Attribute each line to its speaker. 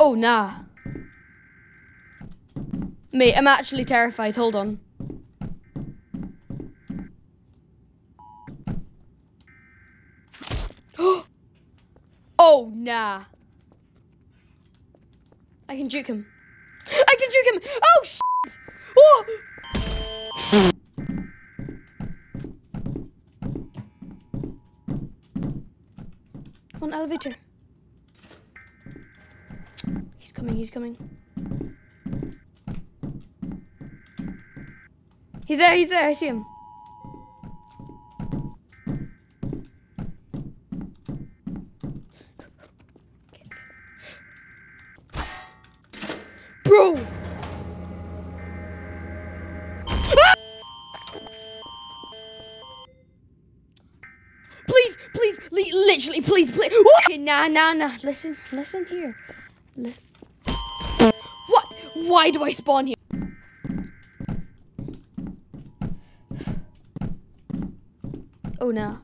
Speaker 1: Oh, nah. Mate, I'm actually terrified. Hold on. oh, nah. I can juke him. I can juke him! Oh, shit! Oh! Come on, elevator. He's coming, he's coming. He's there, he's there, I see him. Bro! Please, please, li literally, please, please. Okay, nah, nah, nah. Listen, listen here. Listen. Why do I spawn here? Oh no.